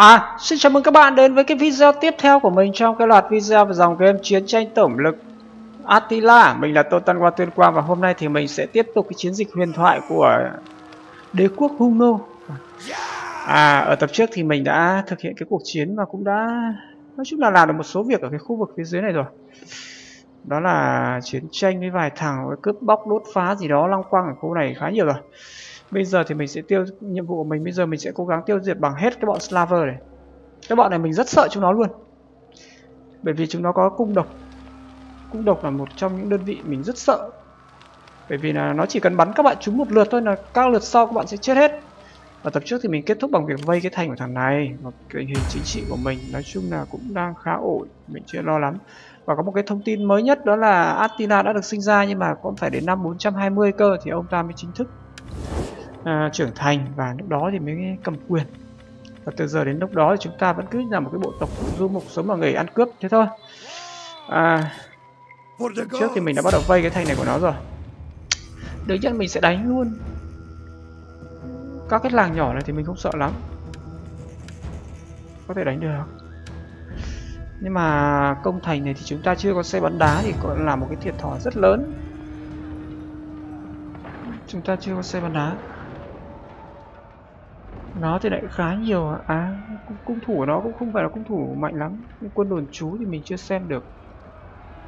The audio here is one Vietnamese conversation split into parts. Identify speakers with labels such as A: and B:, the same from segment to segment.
A: À, xin chào mừng các bạn đến với cái video tiếp theo của mình trong cái loạt video về dòng game chiến tranh tổng lực Attila. Mình là Tô Tân Qua Tuyên Quang và hôm nay thì mình sẽ tiếp tục cái chiến dịch huyền thoại của đế quốc Huno. À, ở tập trước thì mình đã thực hiện cái cuộc chiến và cũng đã nói chung là làm được một số việc ở cái khu vực phía dưới này rồi. Đó là chiến tranh với vài thằng cướp bóc đốt phá gì đó long quăng ở khu này khá nhiều rồi. Bây giờ thì mình sẽ tiêu nhiệm vụ của mình bây giờ mình sẽ cố gắng tiêu diệt bằng hết cái bọn Slaver này. Cái bọn này mình rất sợ chúng nó luôn. Bởi vì chúng nó có cung độc. Cung độc là một trong những đơn vị mình rất sợ. Bởi vì là nó chỉ cần bắn các bạn trúng một lượt thôi là các lượt sau các bạn sẽ chết hết. Và tập trước thì mình kết thúc bằng việc vây cái thành của thằng này và tình hình chính trị của mình nói chung là cũng đang khá ổn, mình chưa lo lắm. Và có một cái thông tin mới nhất đó là Attila đã được sinh ra nhưng mà cũng phải đến năm 420 cơ thì ông ta mới chính thức uh, trưởng thành và lúc đó thì mới cầm quyền. Và từ giờ đến lúc đó thì chúng ta vẫn cứ là một cái bộ tộc du mục sống bằng nghề ăn cướp thế thôi. À, trước thì mình đã bắt đầu vây cái thành này của nó rồi. Đương nhiên mình sẽ đánh luôn. Các cái làng nhỏ này thì mình không sợ lắm. Có thể đánh được. Nhưng mà công thành này thì chúng ta chưa có xe bắn đá thì còn là một cái thiệt thòi rất lớn. Chúng ta chưa có xe bắn đá nó thì lại khá nhiều à. à cung thủ của nó cũng không phải là cung thủ mạnh lắm. Nhưng quân đồn chú thì mình chưa xem được.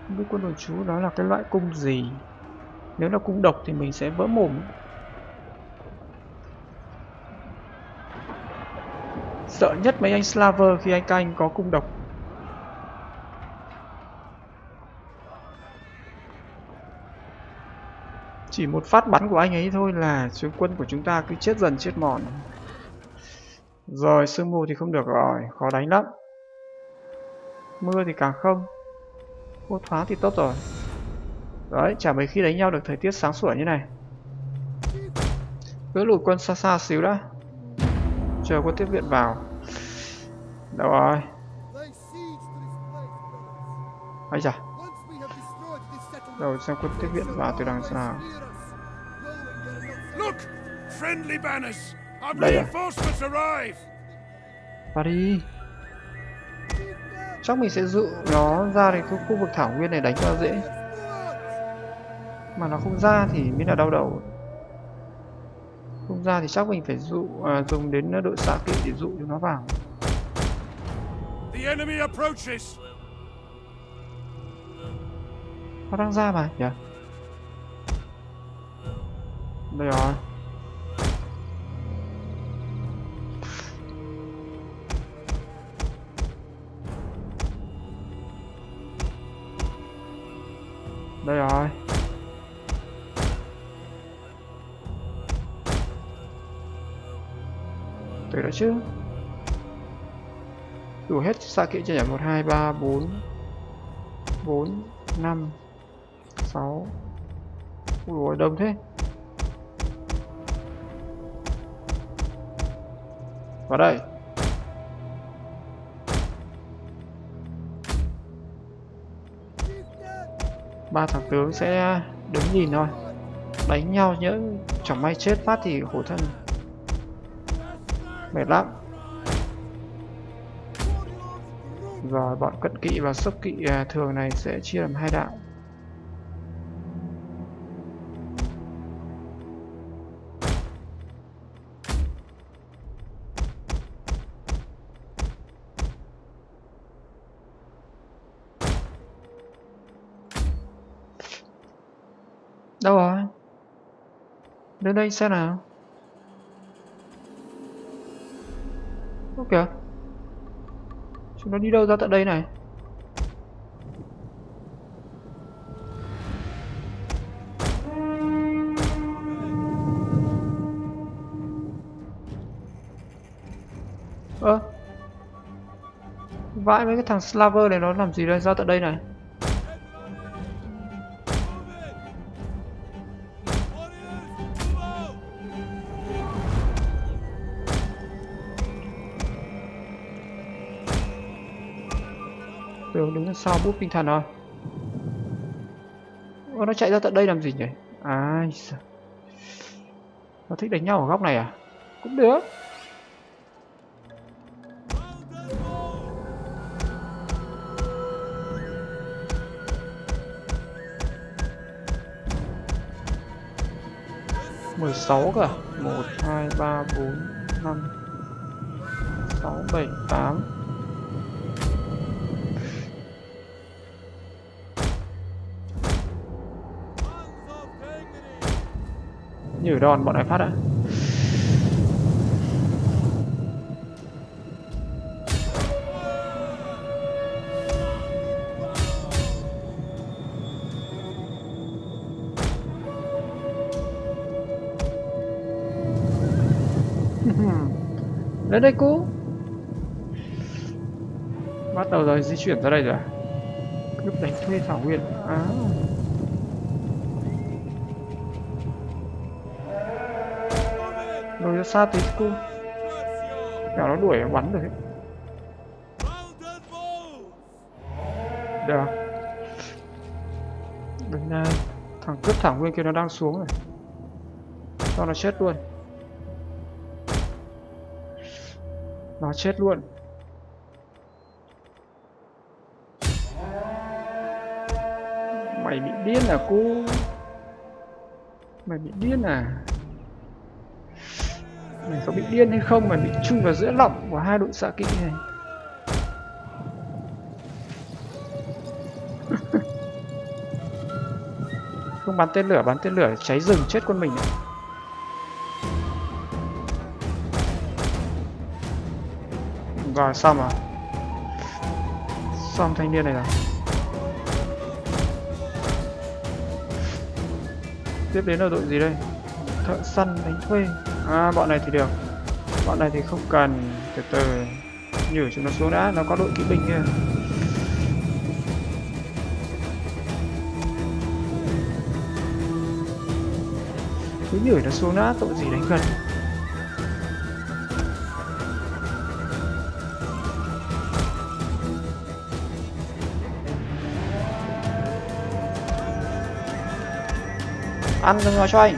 A: Không biết quân đồn chú đó là cái loại cung gì. Nếu là cung độc thì mình sẽ vỡ mồm. Sợ nhất mấy anh slaver khi anh canh có cung độc. Chỉ một phát bắn của anh ấy thôi là chúng quân của chúng ta cứ chết dần chết mòn rồi, sương mù thì không được rồi, khó đánh lắm. Mưa thì càng không. Vô thoáng thì tốt rồi. Đấy, chả mấy khi đánh nhau được thời tiết sáng sủa như này. Cứ lùi quân xa xa xíu đã. Chờ quân tiếp viện vào. Đâu rồi? Ây chà. Rồi xem quân tiếp viện vào từ đằng sau. Look, friendly banners. Đây à Vào đi. Chắc mình sẽ dụ nó ra đến cái khu vực thảo nguyên này đánh cho dễ. Mà nó không ra thì mới là đau đầu. Không ra thì chắc mình phải dụ à, dùng đến đội xạ kỵ để dụ cho nó vào. Nó đang ra mà nhỉ? Đây rồi đây rồi. Từ đó chứ. Đủ hết xa kiện chưa nhỉ? Một, hai, ba, bốn. Bốn, năm, sáu. Ui đông thế. Vào đây. Ba thằng tướng sẽ đứng nhìn thôi. Đánh nhau nhỡ chẳng may chết phát thì khổ thân. Mệt lắm. Và bọn cận kỵ và sốc kỵ à, thường này sẽ chia làm hai đạo. Đâu rồi? Đến đây xem nào. Ok Chúng nó đi đâu ra tận đây này? Ơ. Vãi mấy cái thằng Slaver này nó làm gì đây ra tận đây này? sao bút tinh thần rồi? Ô, nó chạy ra tận đây làm gì nhỉ? Ai à, nó thích đánh nhau ở góc này à? Cũng được. Mười sáu cả à? một hai ba bốn năm sáu bảy tám. Nhử đòn bọn này phát ạ Đến đây cô. Bắt đầu rồi di chuyển ra đây rồi Cướp đánh thuê Thảo Nguyên. À nó xa tí cô Kẻo nó đuổi bắn rồi. Được. Đừng nha. Thằng cướp Thảo Nguyên kia nó đang xuống rồi. Cho nó chết luôn. Nó chết luôn. Mày bị điên à cô? Mày bị điên à? Mình có bị điên hay không mà bị chui vào giữa lỏng của hai đội xạ kỵ này. Không bắn tên lửa, bắn tên lửa cháy rừng chết con mình Rồi xong rồi. Xong thanh niên này rồi. Tiếp đến là đội gì đây? Thợ săn đánh thuê. À bọn này thì được. Bọn này thì không cần Từ từ Nhử chúng nó xuống đã. Nó có đội kỵ binh kia. Cứ nhử nó xuống đã, Tội gì đánh gần. Ăn nó cho anh.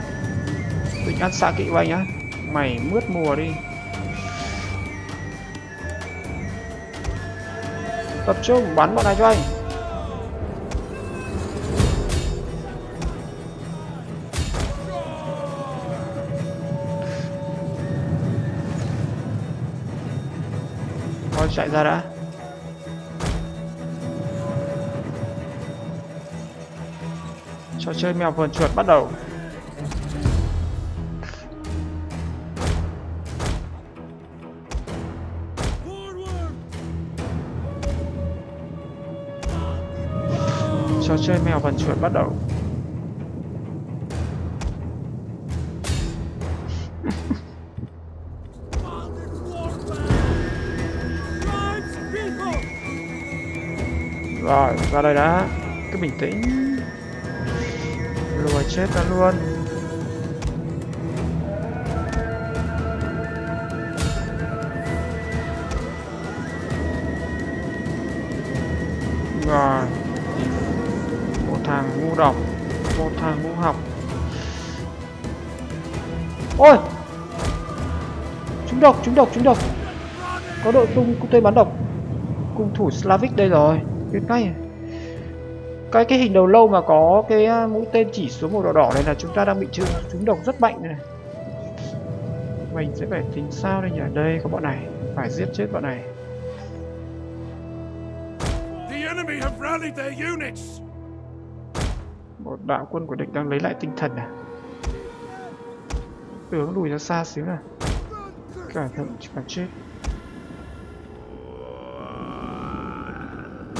A: Định ăn xạ kỵ của anh á mày mướt mùa đi. Tập trung, bắn bọn này cho anh. Thôi, chạy ra đã. Trò chơi mèo vườn chuột bắt đầu. Trò chơi mèo vần chuột bắt đầu. Rồi ra đây đã. Cứ bình tĩnh. Lùa chết ta luôn. Ngu độc một thằng ngu học. Ôi! Chúng độc chúng độc chúng độc. Có đội tung cũng tên bắn độc. Cung thủ slavic đây rồi. Biết ngay cái cái hình đầu lâu mà có cái à, mũi tên chỉ xuống màu đỏ đỏ này là chúng ta đang bị trúng chúng độc rất mạnh này. Mình sẽ phải tính sao đây nhỉ? Đây, có bọn này. Phải giết chết bọn này. Một đạo quân của địch đang lấy lại tinh thần à? Tướng lùi ra xa xíu à. cả thậm cả chết.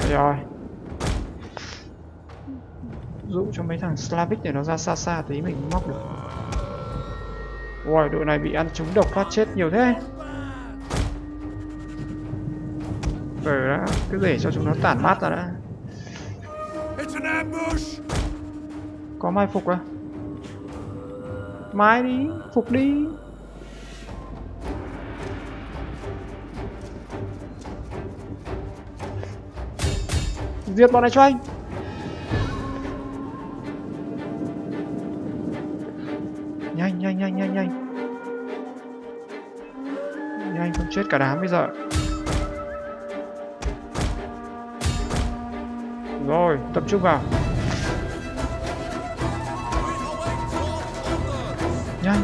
A: Rồi. Dụ cho mấy thằng Slavic để nó ra xa xa tí mình móc được. Ôi đội này bị ăn trúng độc phát chết nhiều thế. Rồi đã, cứ để cho chúng nó tản mát ra đã. Có mai phục à? Mai đi, Phục đi. Diệt bọn này cho anh. Nhanh nhanh nhanh nhanh nhanh. Nhanh không chết cả đám bây giờ. Rồi, tập trung vào. nhanh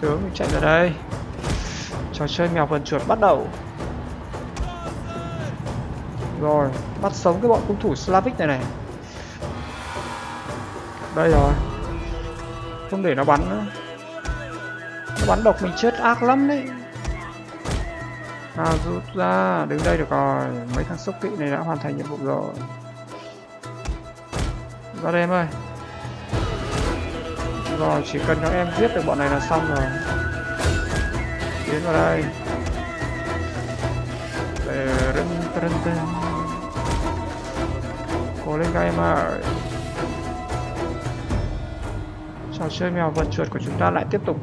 A: tướng chạy ra đây. Trò chơi mèo vần chuột bắt đầu. Rồi, bắt sống cái bọn cung thủ slavic này này. Đây rồi. Không để nó bắn nữa. Nó bắn độc mình chết ác lắm đấy. À rút ra đứng đây được rồi. Mấy thằng xúc kỵ này đã hoàn thành nhiệm vụ rồi ra đây em ơi. Rồi, chỉ cần các em giết được bọn này là xong rồi. Tiến vào đây. Rưng rưng rưng. Cố lên các em ơi. Trò chơi mèo vật chuột của chúng ta lại tiếp tục.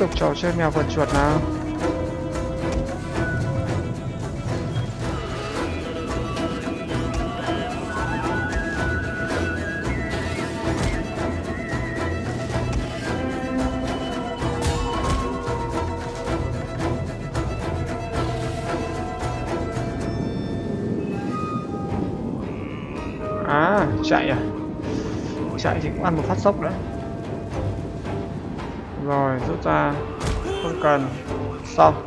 A: Tục trò chơi mèo vượt chuột nào. À chạy à? Chạy thì cũng ăn một phát sốc đấy rồi, rút ra. Không cần. Xong.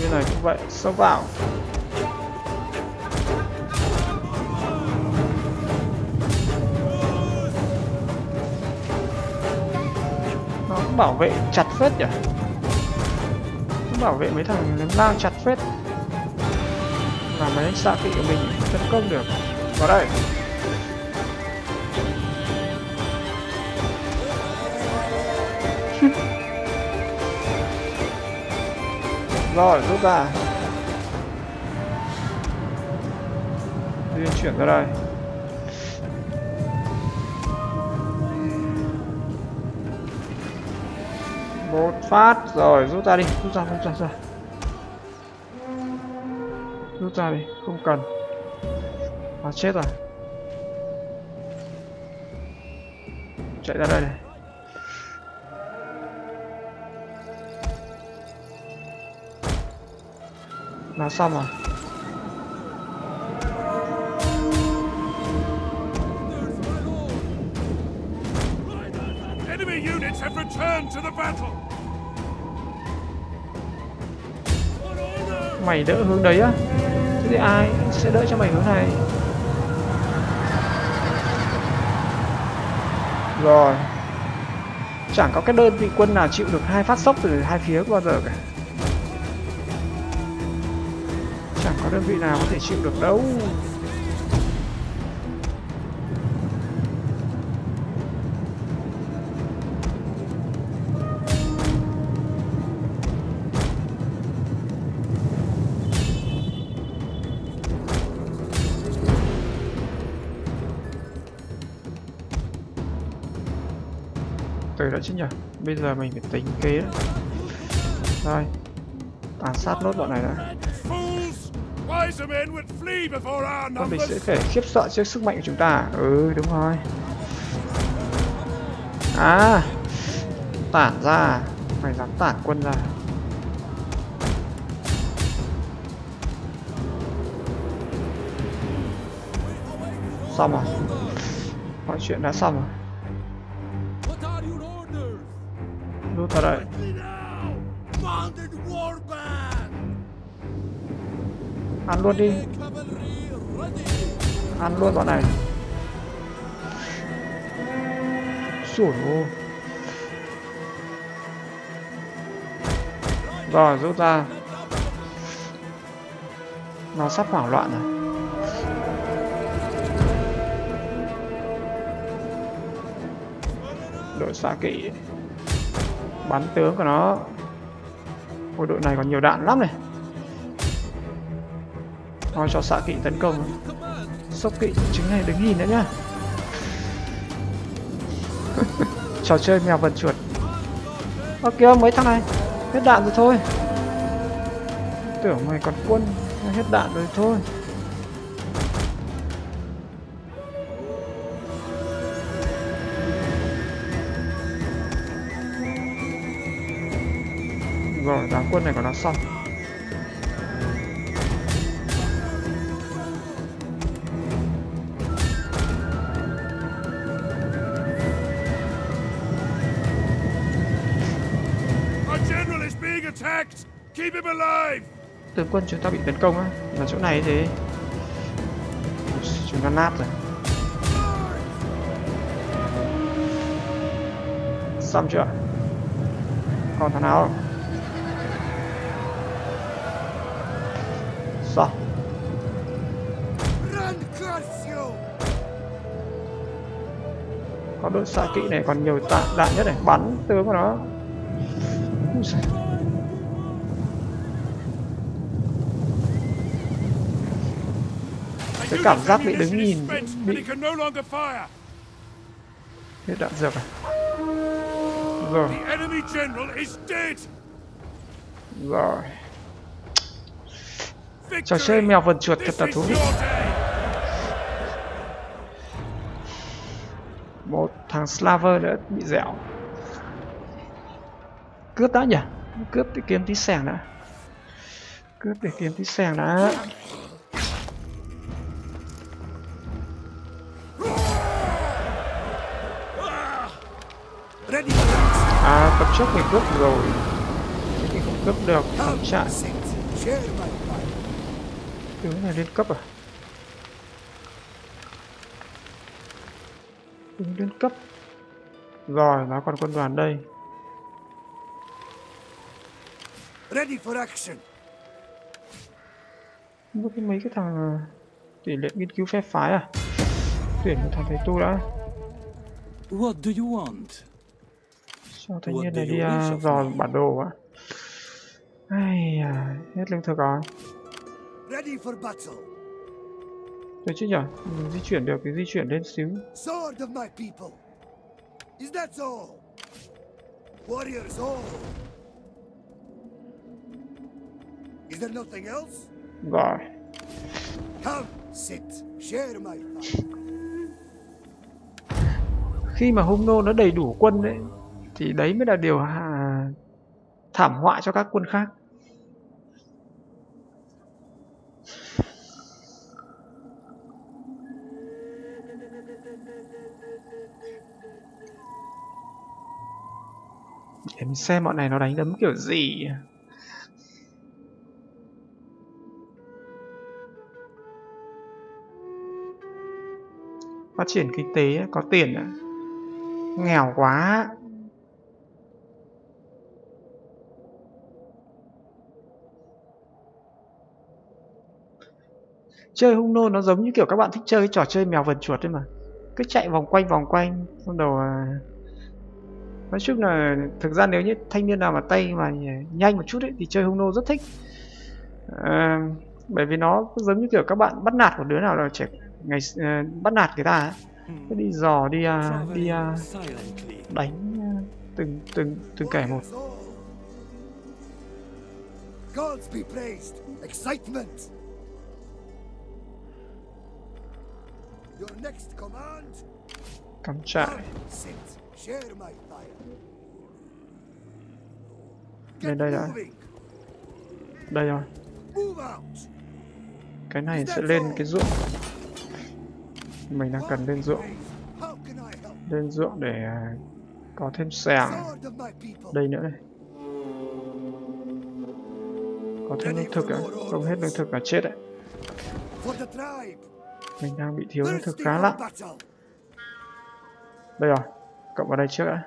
A: Như này cũng vậy sâu vào. Nó cũng bảo vệ chặt phết nhỉ? Cũng bảo vệ mấy thằng ném lang chặt phết. Làm mấy xạ kỵ của mình tấn công được. Vào đây. Rồi, rút ra. Di chuyển ra đây. Một phát. Rồi, rút ra đi, rút ra rút ra rút ra. Rút ra đi, không cần. À chết rồi. Chạy ra đây này. Là xong rồi. Mày đỡ hướng đấy á. Thế thì ai sẽ đỡ cho mày hướng này? Rồi. Chẳng có cái đơn vị quân nào chịu được hai phát sốc từ hai phía bao giờ cả có đơn vị nào có thể chịu được đâu. Từ đã chứ nhỉ? Bây giờ mình phải tính kế. Đó. rồi, tàn sát nốt bọn này đã. Con mình sẽ phải khiếp sợ trước sức mạnh của chúng ta. Ừ đúng rồi. À tản ra. Mày dám tản quân ra. Xong rồi. Mọi chuyện đã xong rồi ăn luôn đi. Ăn luôn bọn này. Sủi ô rồi, rút ra. Nó sắp hoảng loạn rồi. Đội xạ kỵ. Bắn tướng của nó. Ôi, đội này còn nhiều đạn lắm này. Hoàng cho xạ kỵ tấn công. Sốc kỵ chính này đứng nhìn nữa nhá. Trò chơi mèo vần chuột. Ơ kìa mấy thằng này. Hết đạn rồi thôi. Tưởng mày còn quân Hết đạn rồi thôi. Rồi, đám quân này của nó xong. Tướng quân chúng ta bị tấn công á. Là chỗ này thì chúng ta nát rồi. Xong chưa? Còn thằng nào không? Xong. Có đội xạ kỵ này còn nhiều tạ đạn nhất này. Bắn tướng của nó. Úi giời.
B: The
A: Cái cảm giác bị đứng nhìn bị hết đạn dược à rồi. Rồi. Trò chơi mèo vần chuột thật là thú vị. một thằng slaver nữa bị dẻo. Cướp đã nhỉ? Cướp để kiếm tí sẻng đã. Cướp để kiếm tí sẻng đã à tập trước mình cướp rồi. Thế thì không cướp được thằng chạy. tướng này lên cấp à? Tướng lên cấp. Rồi nó còn quân đoàn đây.
B: Ready for action.
A: Mất cái mấy cái thằng ờ, tỷ lệ nghiên cứu phe phái à? Tuyển một thằng thầy tu đã.
C: What do you want? What
A: niên
C: do
A: này đi uh,
C: of
A: dò bản đồ á ai à, hết lương thực rồi
B: Ready for battle.
A: được chứ nhở mình di chuyển được thì di chuyển lên xíu
B: Sword of my people. Is that all? Warriors all. Is there nothing else?
A: rồi
B: Come, sit. Share my fire.
A: khi mà hung nô nó đầy đủ quân đấy thì đấy mới là điều à, thảm họa cho các quân khác. Để mình xem bọn này nó đánh đấm kiểu gì. Phát triển kinh tế có tiền nghèo quá chơi hung nô nó giống như kiểu các bạn thích chơi cái trò chơi mèo vần chuột ấy mà cứ chạy vòng quanh vòng quanh xong đầu à... nói chung là thực ra nếu như thanh niên nào mà tay mà nhanh một chút ấy thì chơi hung nô rất thích à, bởi vì nó giống như kiểu các bạn bắt nạt một đứa nào là trẻ ngày à, bắt nạt người ta ấy. cứ đi dò đi à, đi à, đánh à, từng từng từng kẻ một
B: Gods be praised. Excitement. Your next command.
A: cắm trại. Lên đây đã. đây rồi. Cái này sẽ lên cái ruộng. Mình đang cần lên ruộng. Lên ruộng để à, có thêm
B: people.
A: đây nữa này có thêm lương thực à? Không hết lương thực là chết đấy. Mình đang bị thiếu lương thực khá lắm đây rồi cộng vào đây trước đã.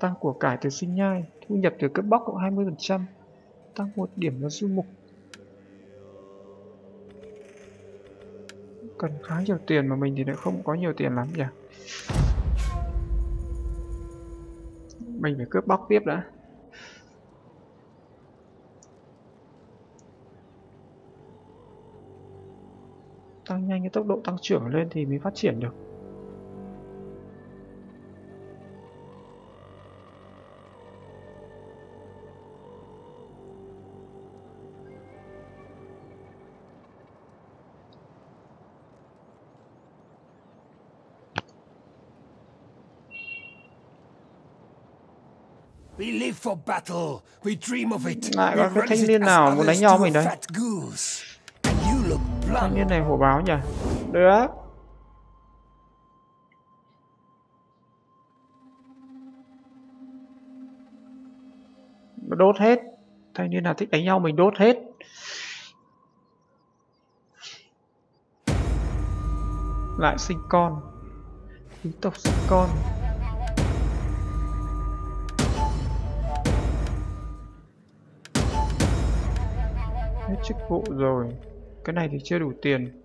A: Tăng của cải từ sinh nhai thu nhập từ cướp bóc cộng 20% tăng một điểm vào du mục. Cần khá nhiều tiền mà mình thì lại không có nhiều tiền lắm nhỉ? Mình phải cướp bóc tiếp đã tăng nhanh cái tốc độ tăng trưởng lên thì mới phát triển được
B: We live for battle. We dream of it.
A: Lại có cái thanh niên nào muốn đánh nhau mình
B: a
A: thanh niên này hổ báo nhỉ? Được. Đốt hết. Thanh niên nào thích đánh nhau mình đốt hết. Lại sinh con. Quý tộc sinh con. Hết chức vụ rồi cái này thì chưa đủ tiền.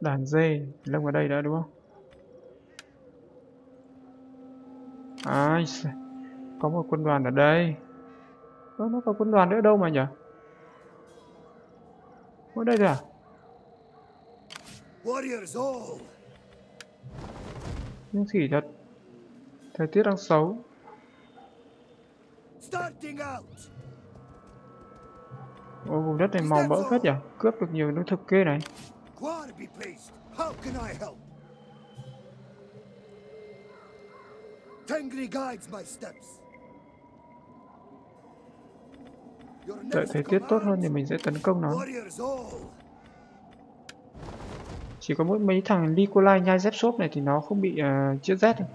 A: Đàn dê lông ở đây đã đúng không? Ai à, có một quân đoàn ở đây. Ơ, nó có quân đoàn nữa đâu mà nhỉ? Ở đây rồi à
B: Warriors all.
A: nhưng chỉ thật. Thời tiết đang xấu.
B: Starting out.
A: Ồ, vùng đất này màu mỡ phết nhỉ cướp được nhiều lương thực kê này. Đợi thời tiết tốt hơn thì mình sẽ tấn công nó. chỉ có mỗi mấy thằng Nikolai nhai dép xốp này thì nó không bị uh, Z thôi.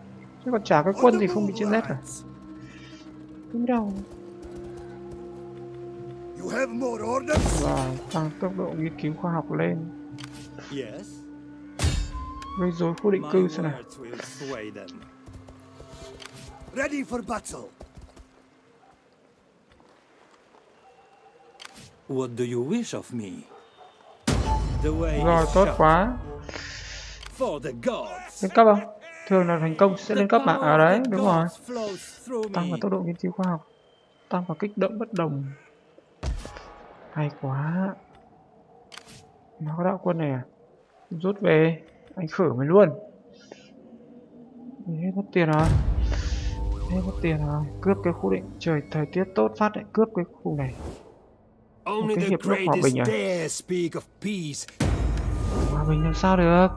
A: chứ còn chả cái quân thì không bị chia Z cả. Đúng đâu và tăng tốc độ nghiên cứu khoa học lên
C: Yes?
A: gây rối khu định cư xem nào.
B: Ready for battle.
C: What do you wish of me? The way
A: rồi tốt quá
C: for the gods.
A: lên cấp không thường là thành công sẽ lên cấp mà ở đấy đúng rồi
C: Flows through
A: tăng vào tốc độ nghiên cứu khoa học tăng vào kích động bất đồng hay quá. Nó có đạo quân này à? Rút về. Anh khử mày luôn. Hết mất tiền rồi. Hết mất tiền rồi. Cướp cái khu định trời thời tiết tốt phát lại cướp cái khu này.
B: Only
A: cái hiệp ước hòa bình à? hòa bình làm sao được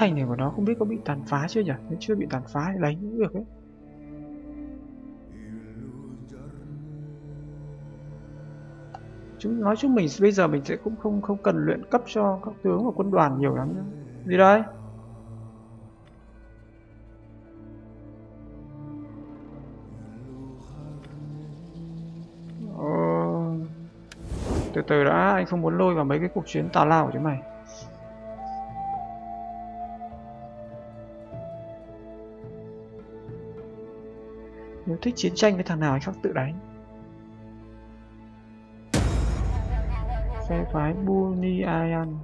A: thành này của nó không biết có bị tàn phá chưa nhỉ? Nếu chưa bị tàn phá thì đánh cũng được ấy. Chúng, nói chung mình bây giờ mình sẽ cũng không không cần luyện cấp cho các tướng và quân đoàn nhiều lắm nữa gì đây. ờ... từ từ đã, anh không muốn lôi vào mấy cái cuộc chiến tào lao của chúng mày. Nếu thích chiến tranh với thằng nào thì khác tự đánh. Phe phái Buniayan.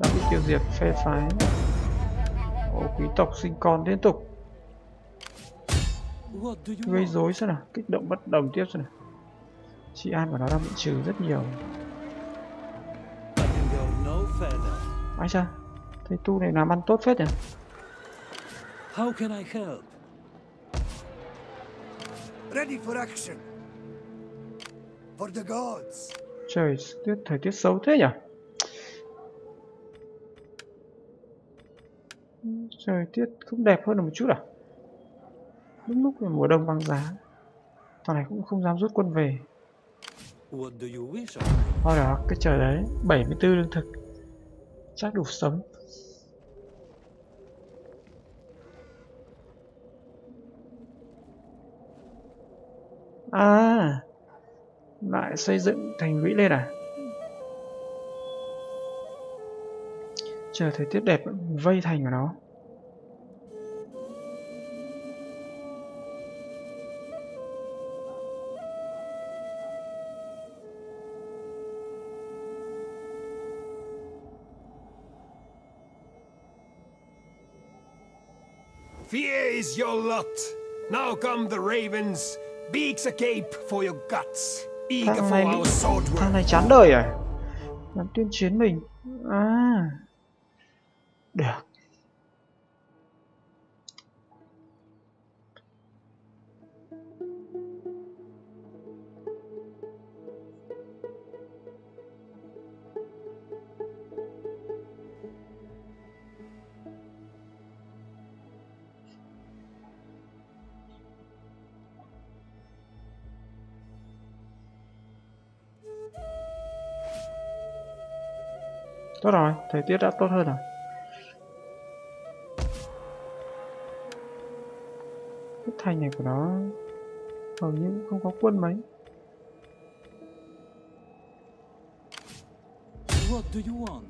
A: Đã bị tiêu diệt phe phái. Ồ, quý tộc sinh con liên tục. Gây rối xem nào? Kích động bất đồng tiếp xem nào? Chị an của nó đang bị trừ rất nhiều. Ai cha? Thầy tu này làm ăn tốt phết nhỉ?
C: How can I help?
B: Ready for action. For the gods.
A: trời tiết thời tiết xấu thế nhỉ trời tiết không đẹp hơn một chút à đúng lúc là mùa đông băng giá thằng này cũng không dám rút quân về
C: What do you wish of me?
A: Thôi đó, cái trời đấy 74 lương thực Chắc đủ sống À lại xây dựng thành lũy lên à chờ thời tiết đẹp vây thành của nó
B: Fear is your lot. Now come the ravens. Beaks agape for your guts. Eager for
A: này
B: our sword
A: thằng này chán đời à? Làm tuyên chiến mình. À. Được tốt rồi thời tiết đã tốt hơn rồi. Cái thành này của nó hầu như không có quân mấy.
C: What do you want?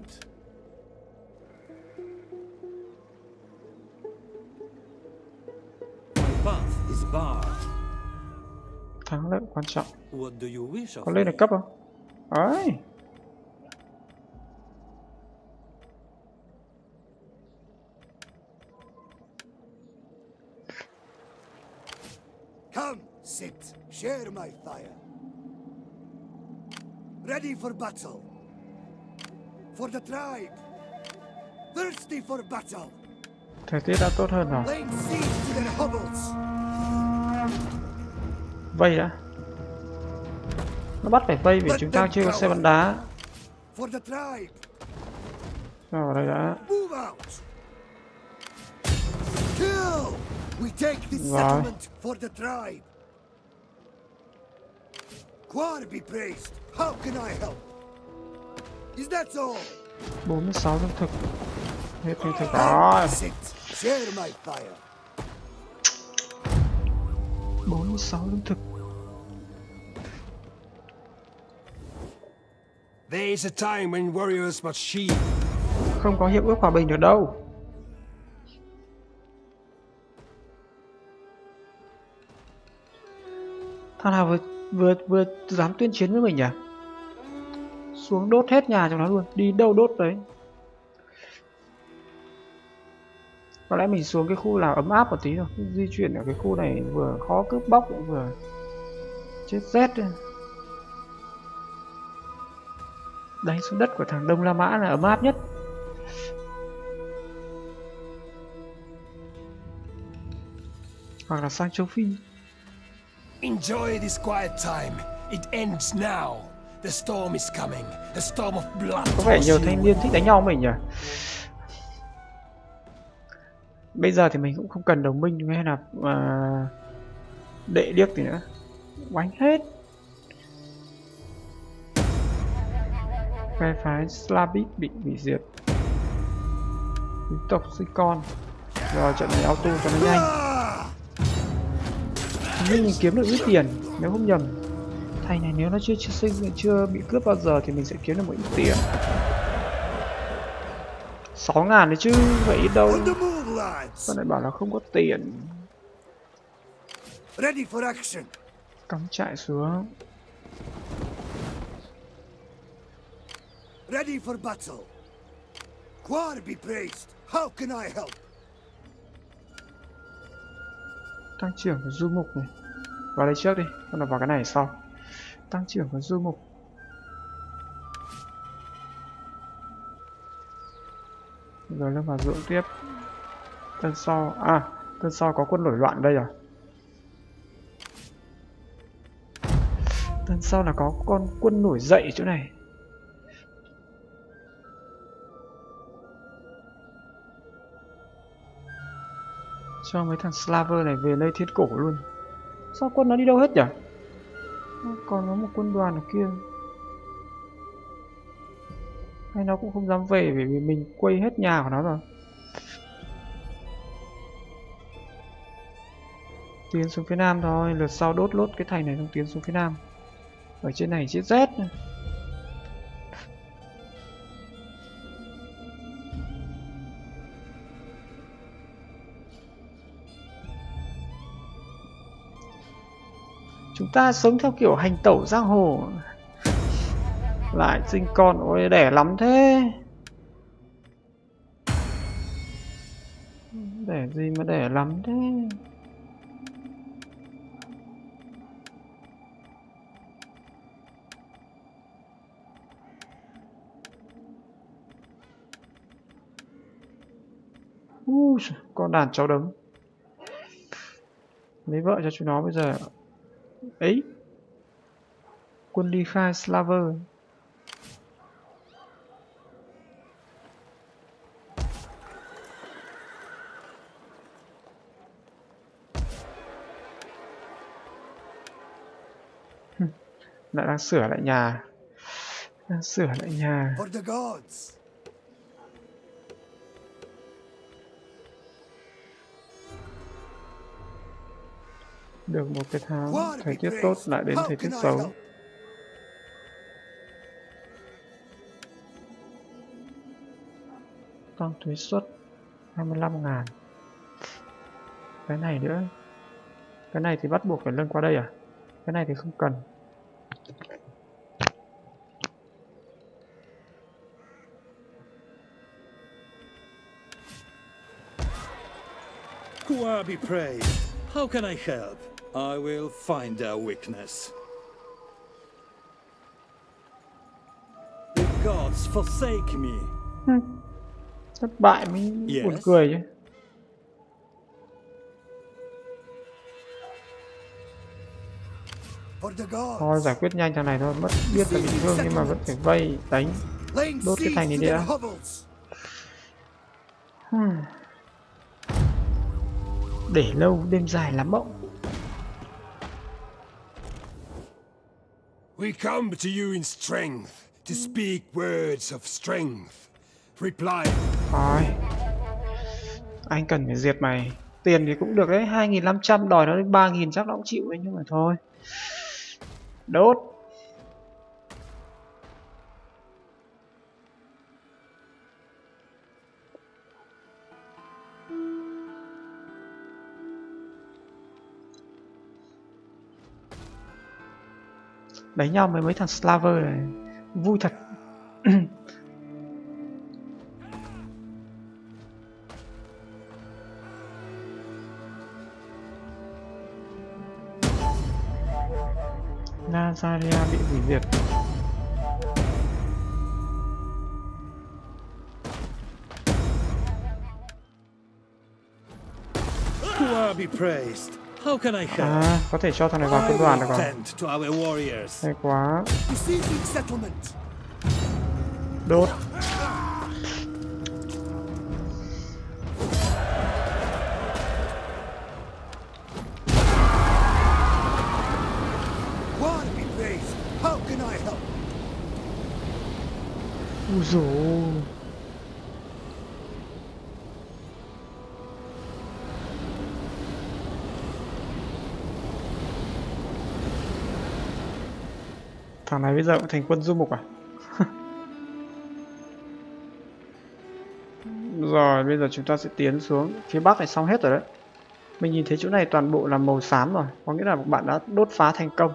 A: Thắng lợi quan trọng. Có lên được cấp không ấy
B: Come, sit, my fire. Ready for battle. For the tribe. Thirsty for battle.
A: thời tiết đã tốt hơn rồi vây đã nó bắt phải vây vì chúng ta chưa có xe bắn đá rồi đây đã
B: Move out. Kill. We take this
A: Rồi.
B: Settlement for the tribe. Quar be praised. How can I help? Is that all?
A: 46 lương thực hết lương thực
B: Come,
A: rồi
B: sit, share my fire.
A: 46 lương thực
B: There is a time when warriors must sheathe.
A: không có hiệp ước hòa bình được đâu thằng nào vừa vừa dám tuyên chiến với mình nhỉ? Xuống đốt hết nhà cho nó luôn, đi đâu đốt đấy? Có lẽ mình xuống cái khu nào ấm áp một tí thôi, di chuyển ở cái khu này vừa khó cướp bóc cũng vừa chết rét đánh xuống đất của thằng đông la mã là ấm áp nhất. Hoặc là sang châu phi.
B: Enjoy this quiet time. It ends now. The storm is coming. The storm of blood.
A: có vẻ nhiều thanh niên thích đánh nhau mình nhỉ bây giờ thì mình cũng không cần đồng minh hay là à, đệ điếc gì nữa đánh hết phe phái Slavic bị hủy diệt tộc sinh con rồi trận này auto cho nó nhanh! Nhưng mình kiếm được ít tiền nếu không nhầm thành này nếu nó chưa chưa sinh chưa bị cướp bao giờ thì mình sẽ kiếm được một ít tiền sáu ngàn đấy chứ vậy ít đâu con lại bảo là không có tiền
B: Ready for action.
A: cắm trại xuống
B: Ready for battle. Quar be praised. How can I help?
A: Tăng trưởng của du mục này. Vào đây trước đi, con là vào cái này sau. Tăng trưởng của du mục. Rồi lên vào dưỡng tiếp. Tân sau à tân sau có quân nổi loạn đây à? Tân sau là có con quân nổi dậy chỗ này. Cho mấy thằng Slaver này về nơi thiết cổ luôn. Sao quân nó đi đâu hết nhỉ? Còn có một quân đoàn ở kia. Hay nó cũng không dám về bởi vì mình quay hết nhà của nó rồi. Tiến xuống phía nam thôi Lượt sau đốt lốt cái thành này xong tiến xuống phía nam. Ở trên này chiếc Z này. Ta sống theo kiểu hành tẩu giang hồ. Lại sinh con ôi đẻ lắm thế. Đẻ gì mà đẻ lắm thế? Ui, con đàn cháu đấm. Lấy vợ cho chúng nó bây giờ ấy, quân ly khai slaver. Lại đang sửa lại nhà. Đang sửa lại nhà.
B: For the gods!
A: Được một cái tháng thời tiết tốt lại đến thời tiết xấu. tăng thuế suất 25 ngàn. Cái này nữa. Cái này thì bắt buộc phải lân qua đây à? Cái này thì không cần.
C: Hua be praised. How can I help? I will find their weakness. The gods forsake me.
A: thất bại mới
C: Yes.
A: buồn cười chứ
B: For the gods!
A: thôi giải quyết nhanh thằng này thôi mất biết là bị thương nhưng mà vẫn phải vây đánh đốt cái thành này đi đã. Hmm. để lâu đêm dài lắm mộng
B: We come to you in strength, to speak words of strength. Reply,
A: Thôi. Anh cần phải diệt mày. Tiền thì cũng được đấy 2.500 đòi nó đến 3.000 chắc nó cũng chịu đấy Nhưng mà thôi. Đốt. Đánh nhau với mấy thằng Slaver này. Vui thật. Nazaria bị hủy diệt.
C: Be praised. How can I help?
A: À có thể cho thằng này vào quân đoàn được
C: will
A: rồi
C: tend to our warriors.
A: Hay quá! Đốt!
B: How can I help?
A: Ui dồi Thằng này bây giờ cũng thành quân du mục à? rồi, bây giờ chúng ta sẽ tiến xuống phía bắc này xong hết rồi đấy. Mình nhìn thấy chỗ này toàn bộ là màu xám rồi, có nghĩa là bạn đã đốt phá thành công.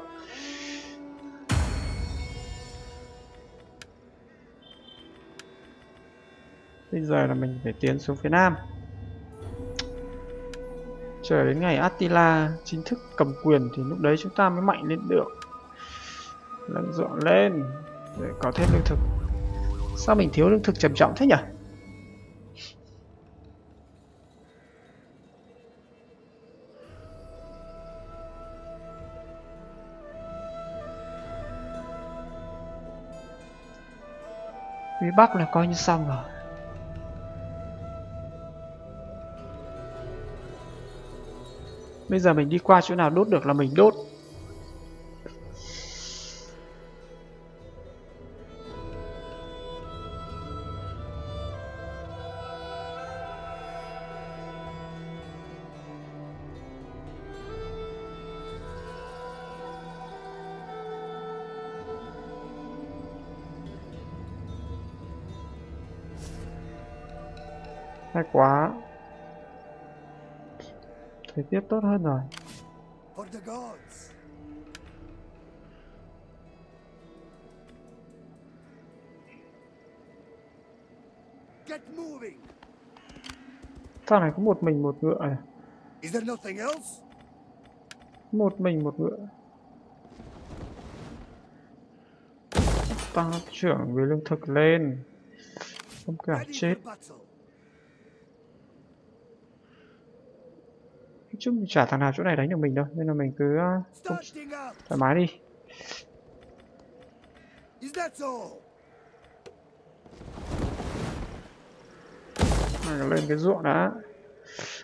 A: Bây giờ là mình phải tiến xuống phía nam Chờ đến ngày Attila chính thức cầm quyền thì lúc đấy chúng ta mới mạnh lên được Lăn dọn lên để có thêm lương thực. Sao mình thiếu lương thực trầm trọng thế nhỉ? Phía Bắc là coi như xong rồi. Bây giờ mình đi qua chỗ nào đốt được là mình đốt. Tiết tốt hơn rồi
B: For the gods. Get moving.
A: thằng này có một mình một ngựa à? Một mình một ngựa tăng trưởng về lương thực lên không cả chết chung chả thằng nào chỗ này đánh được mình đâu nên là mình cứ uh, không thoải mái đi
B: Is that all?
A: Mà lên cái ruộng đã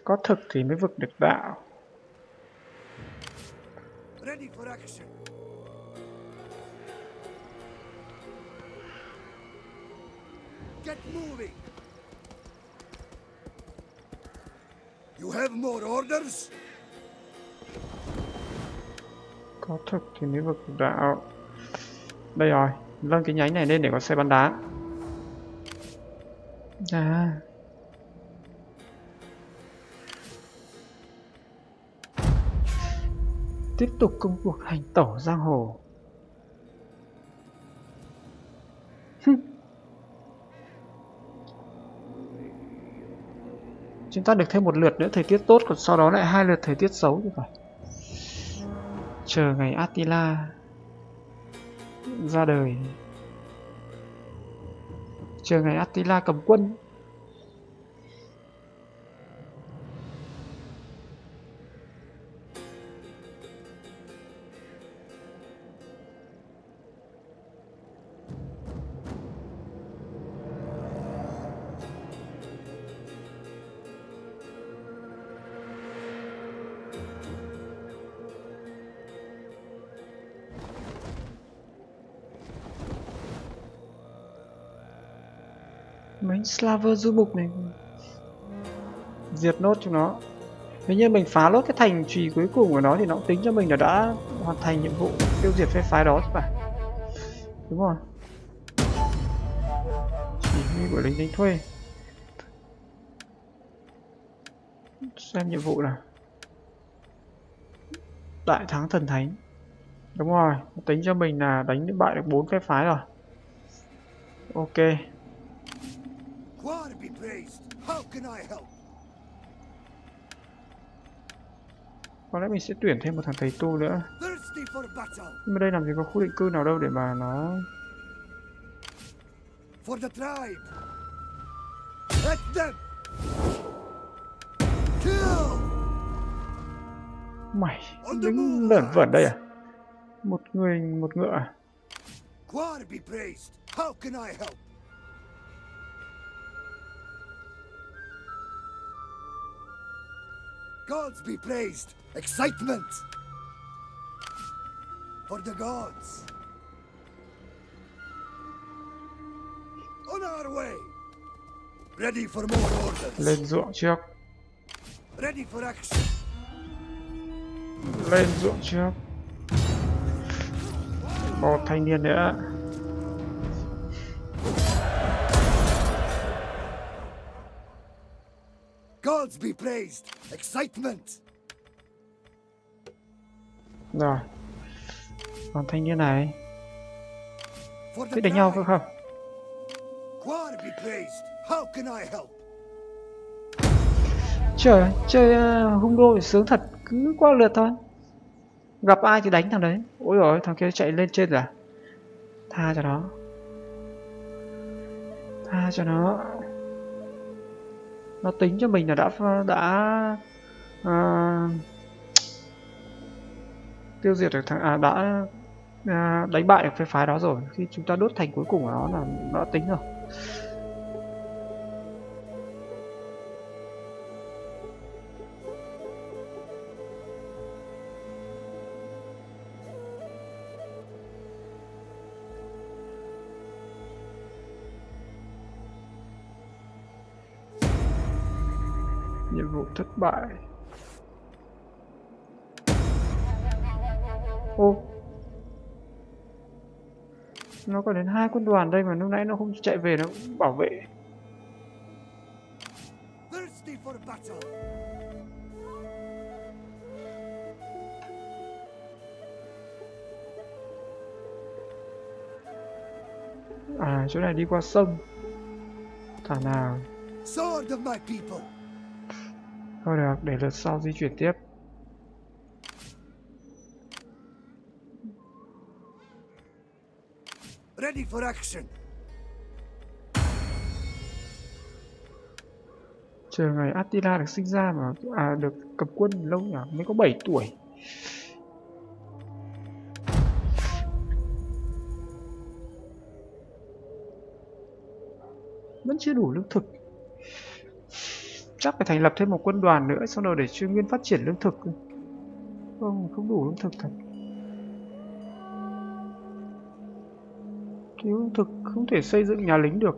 A: có thực thì mới vực được đạo
B: Ready for action. Get moving. You have more orders?
A: có thực thì mới vực đạo. Đây rồi nâng cái nhánh này lên để có xe bắn đá. À tiếp tục công cuộc hành tẩu giang hồ. Chúng ta được thêm một lượt nữa, thời tiết tốt, còn sau đó lại hai lượt thời tiết xấu thì phải. Chờ ngày Attila ra đời. Chờ ngày Attila cầm quân. Slaver du mục này. Diệt nốt chúng nó. Nếu như mình phá lốt cái thành trì cuối cùng của nó thì nó cũng tính cho mình là đã hoàn thành nhiệm vụ tiêu diệt phe phái đó chứ phải. Đúng rồi. Chỉ huy của lính đánh thuê. Xem nhiệm vụ nào. Đại thắng thần thánh. Đúng rồi, tính cho mình là đánh bại được bốn phe phái rồi. Ok.
B: Praised. How can I help?
A: có lẽ mình sẽ tuyển thêm một thằng thầy tu nữa nhưng mà đây làm gì có khu định cư nào đâu để mà nó
B: For the tribe. Let them. Kill.
A: mày đứng lởn vởn đây à một người một ngựa à
B: God be praised. How can I help? Gods be praised. Excitement. For the gods. On our way. Ready for more orders.
A: ruộng trước
B: Ready for action.
A: lên ruộng trước một thanh niên nữa
B: Gods be praised. Excitement.
A: rồi. Còn thanh niên này. Thích đánh nhau không?
B: God be praised. How can I help?
A: trời ơi, chơi uh, hung đô thì sướng thật. Cứ qua lượt thôi. Gặp ai thì đánh thằng đấy. Ôi rồi thằng kia chạy lên trên rồi à? Tha cho nó. Tha cho nó nó tính cho mình là đã đã à, tiêu diệt được thằng à đã à, đánh bại được phe phái đó rồi. Khi chúng ta đốt thành cuối cùng của nó là nó đã tính rồi. Nhiệm vụ thất bại. Ô. Nó có đến hai quân đoàn đây mà lúc nãy nó không chạy về nó cũng bảo vệ. À chỗ này đi qua sông. Thả nào.
B: Sword of my people.
A: Thôi được để lượt sau di chuyển tiếp.
B: Ready for action.
A: Chờ ngày Attila được sinh ra mà À được cầm quân lâu nhỉ? Mới có 7 tuổi. Vẫn chưa đủ lương thực Chắc phải thành lập thêm một quân đoàn nữa Xong rồi để chuyên nguyên phát triển lương thực Không, không đủ lương thực thật. Thiếu lương thực không thể xây dựng nhà lính được.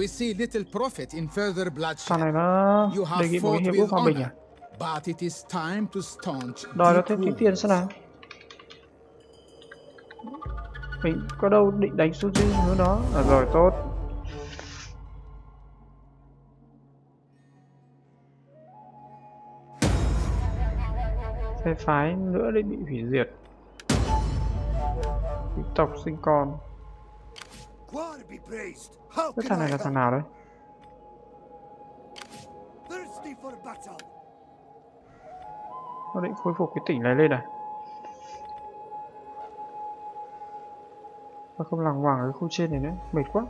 D: We see little profit in further
A: Thằng
D: bloodshed.
A: này nó
D: You
A: đề
D: have
A: nghị một hiệp ước
D: with
A: hòa bình à?
D: but it is time to staunch
A: Đòi nó thêm kiếm tiền xem nào Mình có đâu định đánh xuống chứ hướng đó À rồi tốt Phe phái nữa định bị hủy diệt tộc sinh con
B: Quar be praised. How can
A: thằng
B: I
A: này là thằng nào đấy
B: Thirsty for battle.
A: Nó định khôi phục cái tỉnh này lên à Nó không lằng vàng ở khu trên này nữa Mệt quá.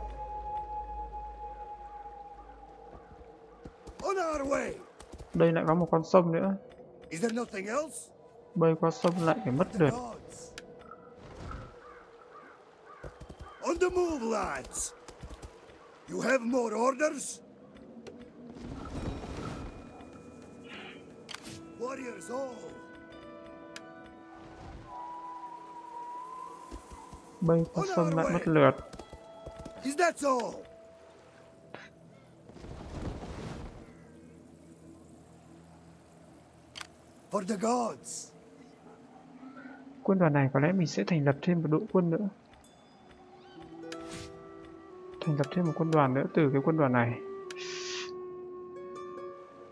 A: Đây lại có một con sông nữa? Bơi qua sông lại phải mất lượt
B: the move, lads. You have more orders? Warriors all.
A: Bơi qua sông lại mất lượt
B: Is that all? For the gods.
A: Quân đoàn này có lẽ mình sẽ thành lập thêm một đội quân nữa Thành lập thêm một quân đoàn nữa từ cái quân đoàn này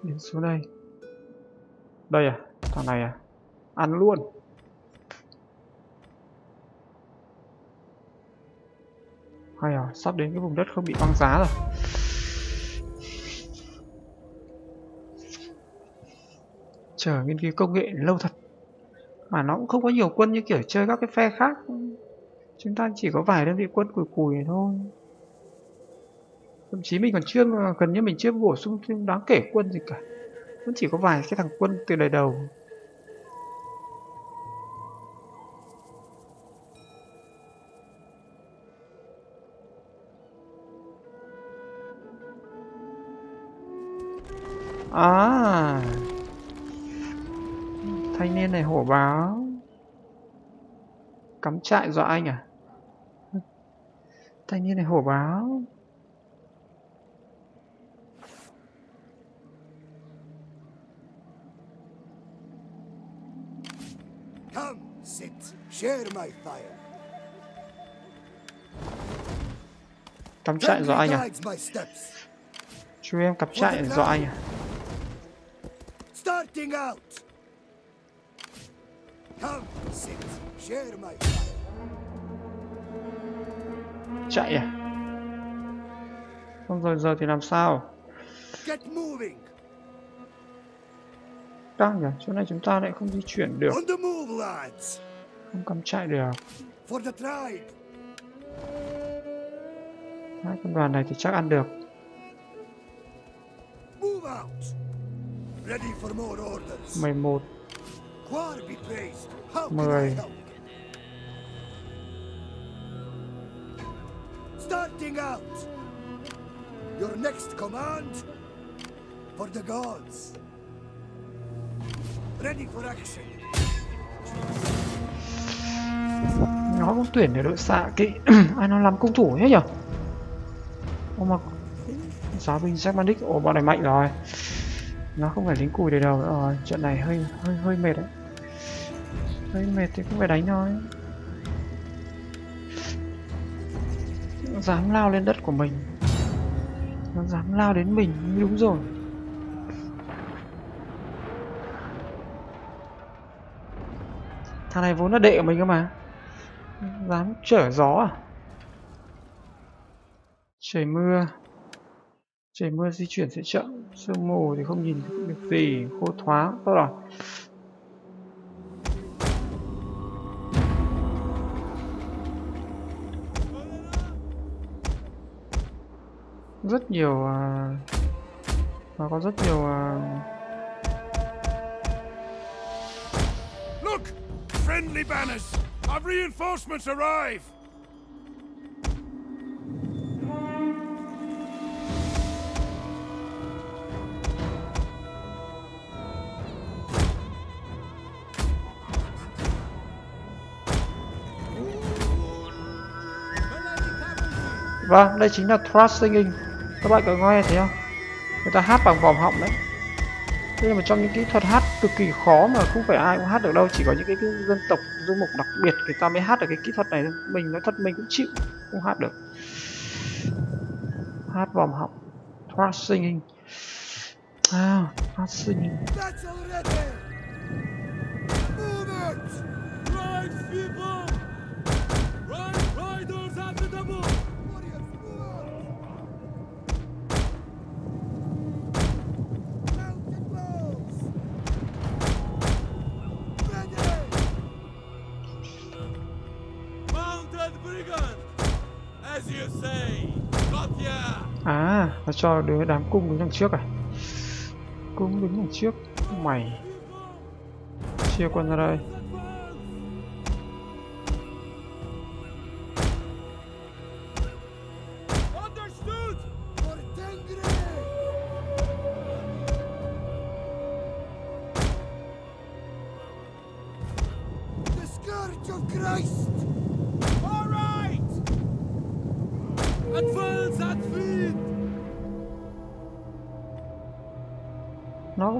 A: Đến xuống đây Đây à? Thằng này à? Ăn luôn Hay à? Sắp đến cái vùng đất không bị băng giá rồi Chờ nghiên cứu công nghệ lâu thật mà nó cũng không có nhiều quân như kiểu chơi các cái phe khác chúng ta chỉ có vài đơn vị quân cùi cùi thôi thậm chí mình còn chưa, gần như mình chưa bổ sung thêm đáng kể quân gì cả. Vẫn chỉ có vài cái thằng quân từ đời đầu. À. Thanh niên này hổ báo. Cắm trại dọa anh à? Thanh niên này hổ báo.
B: Come, sit, share my fire.
A: cắm trại dọa anh à
B: guides my steps.
A: chú em cắm trại dọa anh à
B: Starting out. Come, sit, share my fire.
A: chạy à không rồi giờ thì làm sao
B: Get moving.
A: Căng nhỉ chỗ này chúng ta lại không di chuyển được không cắm trại được
B: For the tribe.
A: hai quân đoàn này thì chắc ăn được
B: Move out. Ready for more orders.
A: 11
B: Quar be praised. How can
A: Mười.
B: I help? Starting out. Your next command. For the gods. Ready for action.
A: nó cũng tuyển để đội xạ kỵ. Ai nó làm cung thủ hết nhở? Ô mà giáo binh Germanic ồ, bọn này mạnh rồi. Nó không phải lính cùi để đầu nữa rồi. Trận này hơi hơi hơi mệt đấy. Hơi mệt thì cũng phải đánh thôi. Nó dám lao lên đất của mình. Nó dám lao đến mình, đúng rồi. Thằng này vốn là đệ của mình cơ mà. Dám trở gió à? Trời mưa. Trời mưa di chuyển sẽ chậm. Sương mù thì không nhìn được gì. Khô thoáng. Tốt rồi. Rất nhiều uh, nó có rất nhiều
B: à, Friendly banners! Our reinforcements arrive!
A: Vâng, đây chính là thrust singing. Các bạn có nghe thấy không? Người ta hát bằng vòng họng đấy. Đây là một trong những kỹ thuật hát cực kỳ khó mà không phải ai cũng hát được đâu, chỉ có những cái, cái dân tộc du mục đặc biệt người ta mới hát được cái kỹ thuật này. Mình nói thật mình cũng chịu không hát được. Hát vòng họng. Thrust singing. À, ah thrust singing. À, nó cho đứa đám cung đứng đằng trước à? Cung đứng đằng trước. Mày. Chia quân ra đây.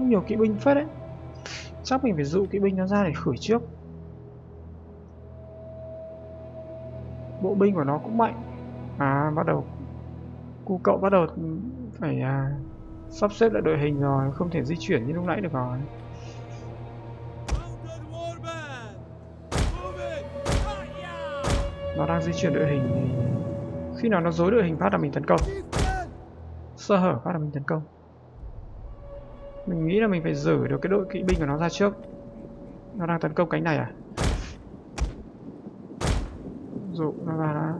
A: Cũng nhiều kỵ binh phết đấy. Chắc mình phải dụ kỵ binh nó ra để khởi trước. Bộ binh của nó cũng mạnh. À, bắt đầu cu cậu bắt đầu phải à, sắp xếp lại đội hình rồi, không thể di chuyển như lúc nãy được rồi. Nó đang di chuyển đội hình thì khi nào nó dối đội hình phát là mình tấn công. Sơ hở phát là mình tấn công. Mình nghĩ là mình phải giữ được cái đội kỵ binh của nó ra trước. Nó đang tấn công cánh này à? Dụ nó ra đã.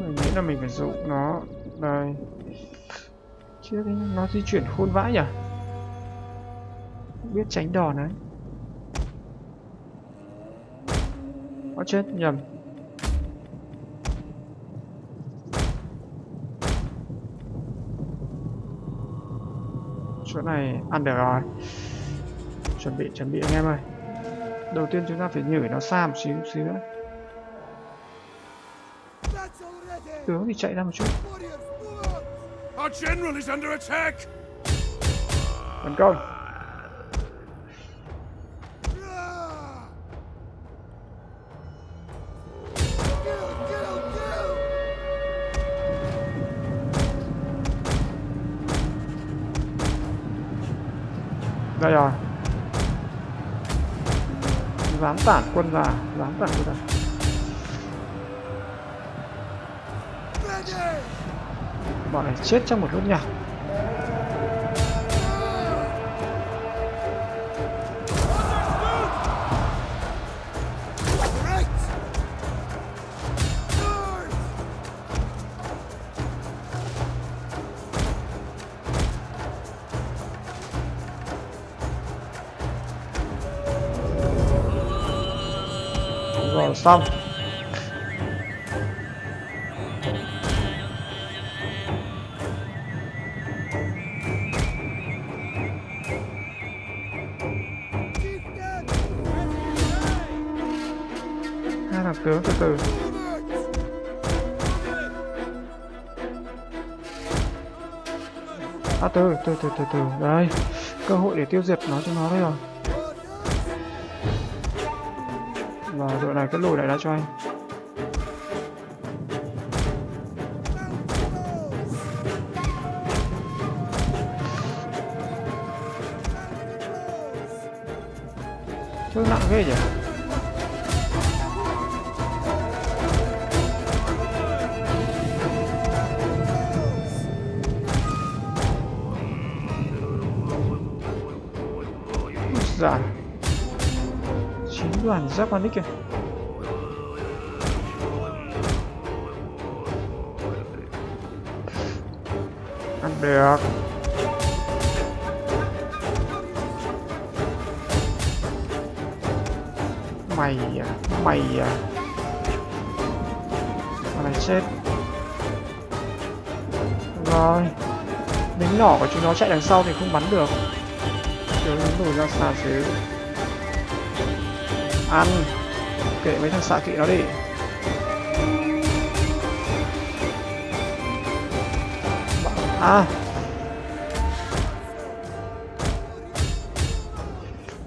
A: Mình nghĩ là mình phải dụ nó đây. Chứ nó di chuyển khôn vãi nhỉ? Biết tránh đòn đấy. Ó chết nhầm. Chỗ này ăn được rồi. Chuẩn bị chuẩn bị anh em ơi. Đầu tiên chúng ta phải nhử nó xa một xíu xíu nữa! Tướng thì chạy ra một chút.
B: Warriors, move
A: Đây rồi Dám tản quân ra Dám tản quân ra. Bọn này chết trong một lúc nhạc rồi, xong.
B: Hai thằng
A: tướng từ từ. À từ từ từ từ từ. Đây, cơ hội để tiêu diệt nó cho nó đây rồi. Này cái lùi lại đã cho anh. Thương nặng ghê nhỉ Dạ Chín đoàn giáp con kìa. Của chúng nó chạy đằng sau thì không bắn được. Chúng nó lùi ra xa xíu Ăn. Kệ mấy thằng xạ kỵ nó đi. À.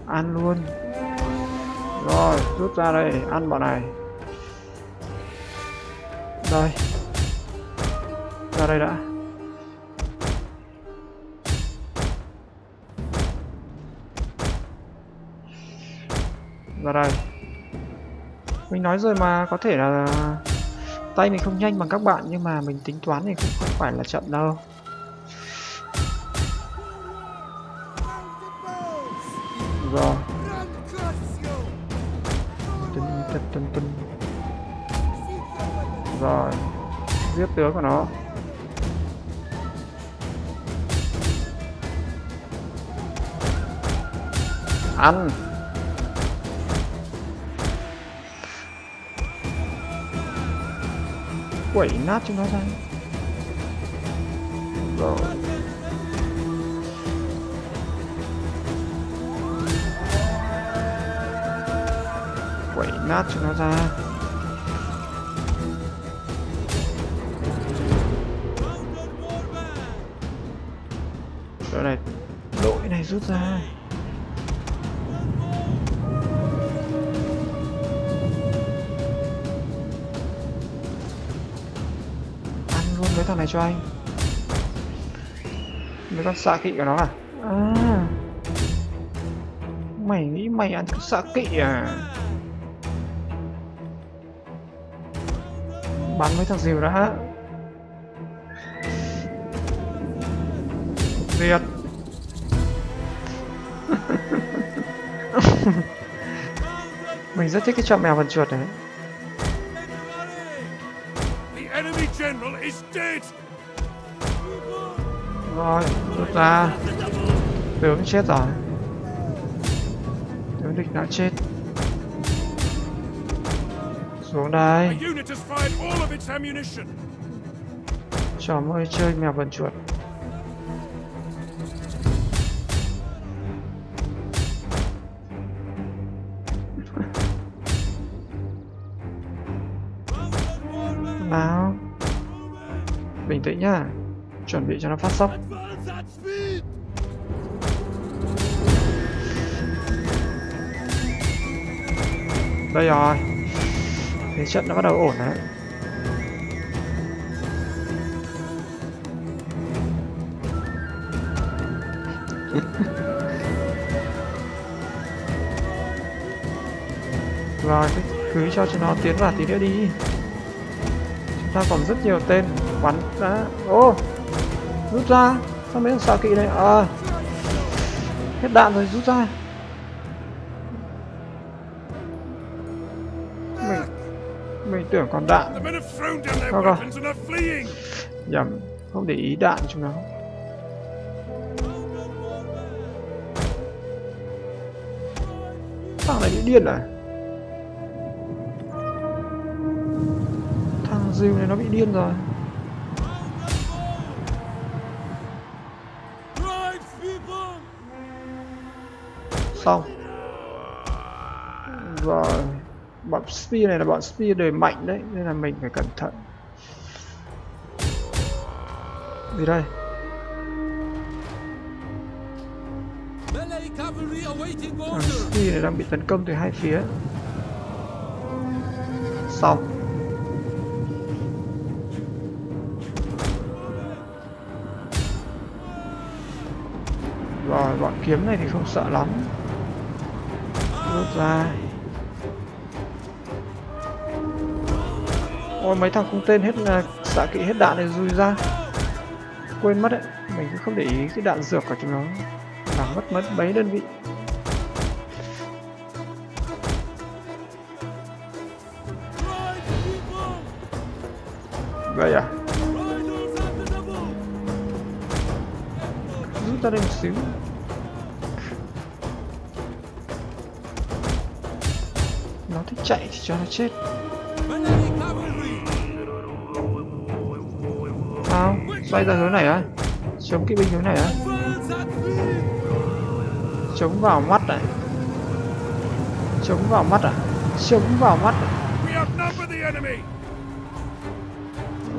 A: Ăn luôn. Rồi, rút ra đây, Ăn bọn này. Đây. Ra đây đã. Ra đây. Mình nói rồi mà, có thể là tay mình không nhanh bằng các bạn, nhưng mà mình tính toán thì cũng không phải là chậm đâu. Rồi. Tưng tưng tưng tưng. Rồi. Giết tướng của nó. Ăn. Quẩy nát chúng nó ra. Rồi quẩy nát chúng nó ra. Đội này đội này rút ra. Này cho anh. Mấy con xạ kỵ của nó à? À. Mày nghĩ mày ăn xạ kỵ à? Bắn mấy thằng diều đã. Diệt mình rất thích cái trò mèo vần chuột này Rồi, rút ra. Tướng chết rồi. Tướng địch đã chết. Xuống đây. Trò ơi chơi mèo vần chuột. nào bình tĩnh nhá chuẩn bị cho nó phát sóc đây rồi. Thế trận nó bắt đầu ổn đấy. Rồi cứ cho cho nó tiến vào tí nữa đi. Chúng ta còn rất nhiều tên bắn đã. Ô! Rút ra. Sao mấy thằng xạ kỵ này à. Hết đạn rồi rút ra. Mình mình tưởng còn đạn. Không không nhầm không để ý đạn chúng nó. Thằng này bị điên à? Thằng dìu này nó bị điên rồi xong rồi, bọn spear này là bọn spear đời mạnh đấy, nên là mình phải cẩn thận. Gì đây?
C: Melee
A: thằng spear này đang bị tấn công từ hai phía. Xong. Rồi, bọn kiếm này thì không sợ lắm rút ra ôi, mấy thằng không tên hết là xạ kỵ hết đạn này rùi ra. Quên mất đấy. Mình cũng không để ý cái đạn dược của chúng nó. Làm mất mất mấy đơn vị. Vậy à? Rút ra đây một xíu. Thích chạy thì cho nó chết. Sao? Xoay ra hướng này á? Chống kỵ binh hướng này á? Chống vào mắt này chống vào mắt à? Chống vào mắt à?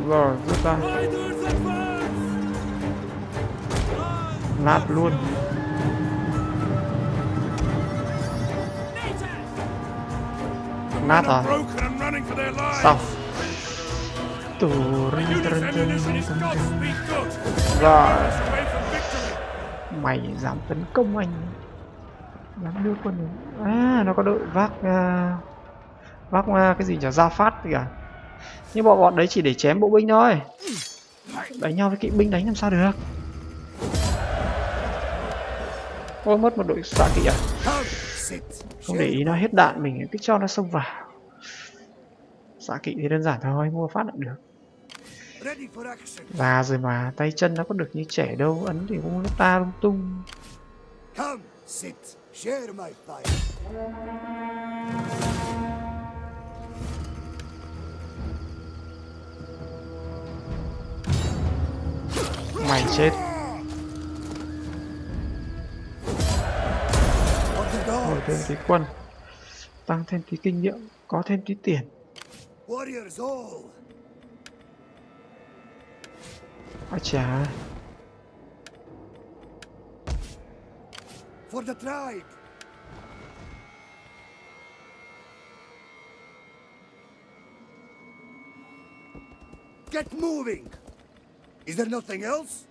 A: Rồi rút ra. Nát luôn
B: good!
A: rồi.
B: From victory!
A: mày dám tấn công anh. Dám đưa quân đến- à nó có đội vác à, vác à, cái gì nhỉ? Gia phát kìa. Nhưng bọn bọn đấy chỉ để chém bộ binh thôi. Đánh nhau với kỵ binh đánh làm sao được? Ôi mất một đội xạ kỵ à. Không để ý nó hết đạn mình cứ cho nó xông vào. Xạ kỵ thì đơn giản thôi mua phát là được. Già rồi mà tay chân nó có được như trẻ đâu ấn thì cũng lúc ta lung tung. Mày chết Hồi thêm tí quân Tăng thêm tí kinh nghiệm Có thêm tí tiền. À chà
B: For the tribe. Get moving. Is there nothing else?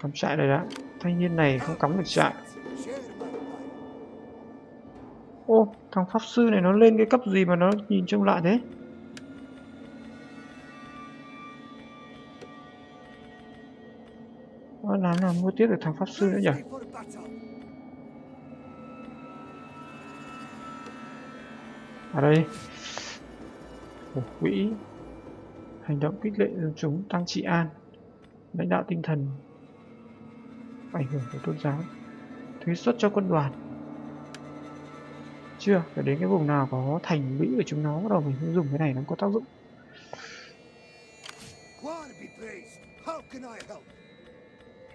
A: Cắm trại đây đã Thanh niên này không cắm được trại. Ô, thằng pháp sư này nó lên cái cấp gì mà nó nhìn trông lạ thế? Nó làm nào mua tiếp được thằng pháp sư nữa nhỉ? Ở đây. Một quỹ. Hành động kích lệ dân chúng tăng trị an. Lãnh đạo tinh thần. Ảnh hưởng của tôn giáo. Thuế xuất cho quân đoàn chưa? Phải đến cái vùng nào có thành lũy của chúng nó bắt đầu mình mới dùng cái này nó có tác dụng.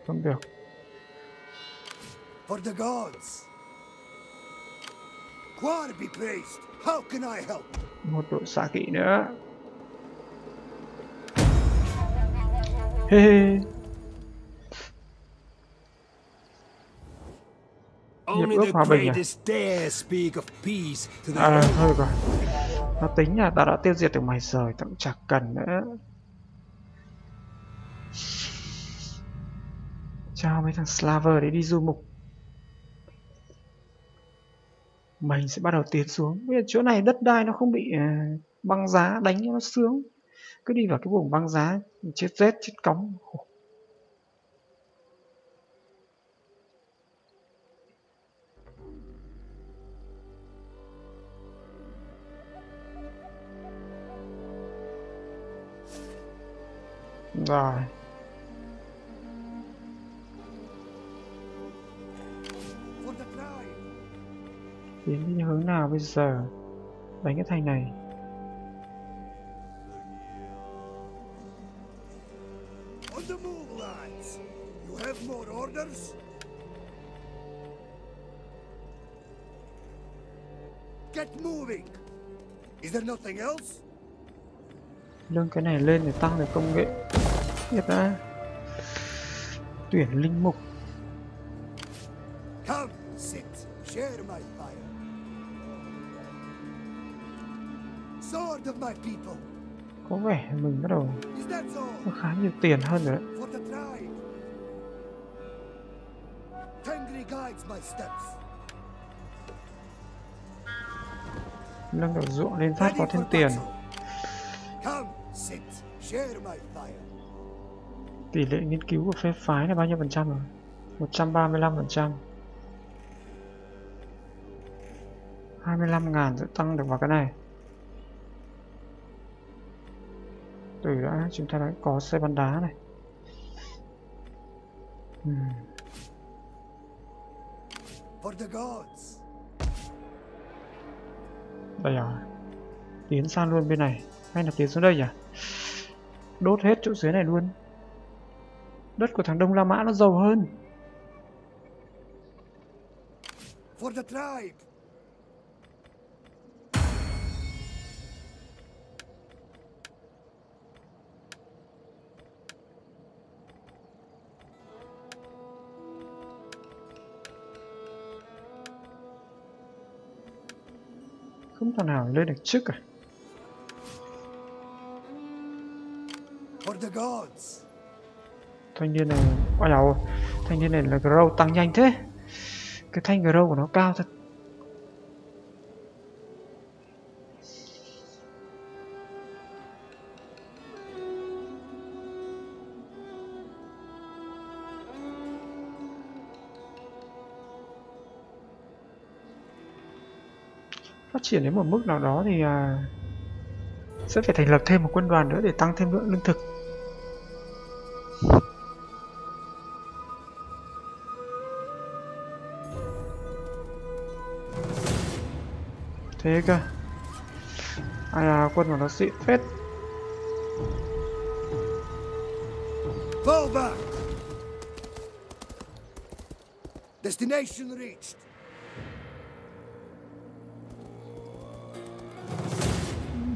A: Không được.
B: For the gods. God be praised. How can I help?
A: một đội xạ kỵ nữa. Hê hê
B: Only
A: ước hòa bình
B: greatest dare speak of peace to the
A: à thôi rồi. Nó tính là ta đã tiêu diệt được mày rồi tao cũng chẳng cần nữa. Cho mấy thằng slaver đấy đi du mục. Mình sẽ bắt đầu tiến xuống. Bây giờ chỗ này đất đai nó không bị à, băng giá đánh cho nó sướng. Cứ đi vào cái vùng băng giá chết rét chết cóng rồi. Tiến đi hướng nào bây giờ? Đánh cái thành này? Nâng cái này lên để tăng được công nghệ Tiếp đã Tuyển linh mục
B: Come, sit, share my fire. Sword of my people,
A: Có vẻ mình bắt đầu có khá nhiều tiền hơn rồi đấy. Nâng đầu ruộng lên phát có thêm tiền.
B: Come, sit, share my fire.
A: Tỷ lệ nghiên cứu của phép phái là bao nhiêu phần trăm rồi? 135 phần trăm. 25 ngàn sẽ tăng được vào cái này. Từ đã chúng ta đã có xe bắn đá này. Ừm,
B: For the gods.
A: Đây à Tiến sang luôn bên này. Hay là tiến xuống đây nhỉ? Đốt hết chỗ dưới này luôn Đất của thằng Đông La Mã nó giàu hơn
B: For the tribe.
A: Không thằng nào lên được trước à
B: For the gods
A: thanh niên này ôi đầu thanh niên này là grow tăng nhanh thế. Cái thanh grow của nó cao thật. Phát triển đến một mức nào đó thì à, sẽ phải thành lập thêm một quân đoàn nữa để tăng thêm lượng lương thực. Thế cơ. Ai à quân của nó xịn phết.
B: Back. Destination reached.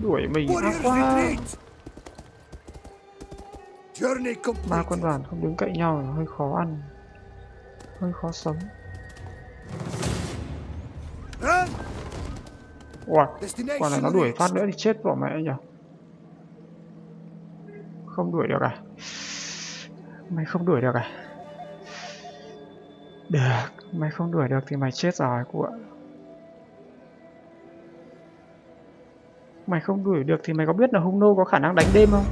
A: đuổi mình ác quá. ba quân đoàn không đứng cạnh nhau là hơi khó ăn hơi khó sống Ủa,
B: Destination
A: quả này nó đuổi phát nữa thì chết bỏ mẹ nhỉ không đuổi được à? Mày không đuổi được à? Được mày không đuổi được thì mày chết rồi ạ mày không đuổi được thì mày có biết là hung nô có khả năng đánh đêm không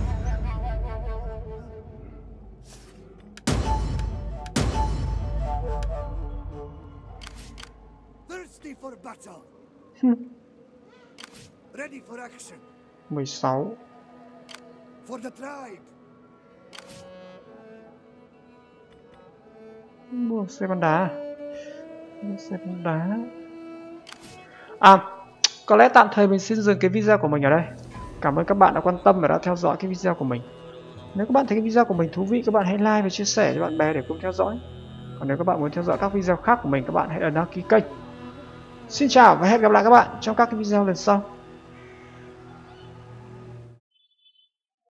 A: 16
B: For the tribe.
A: mua xe bắn đá. Mua xe bắn đá. À có lẽ tạm thời mình xin dừng cái video của mình ở đây. Cảm ơn các bạn đã quan tâm và đã theo dõi cái video của mình. Nếu các bạn thấy cái video của mình thú vị các bạn hãy like và chia sẻ cho bạn bè để cùng theo dõi. Còn nếu các bạn muốn theo dõi các video khác của mình các bạn hãy ấn đăng ký kênh. Xin chào và hẹn gặp lại các bạn trong các cái video lần sau